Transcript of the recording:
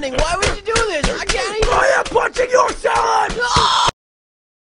happening? Why would